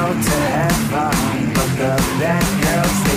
out to have fun, but the bad girls.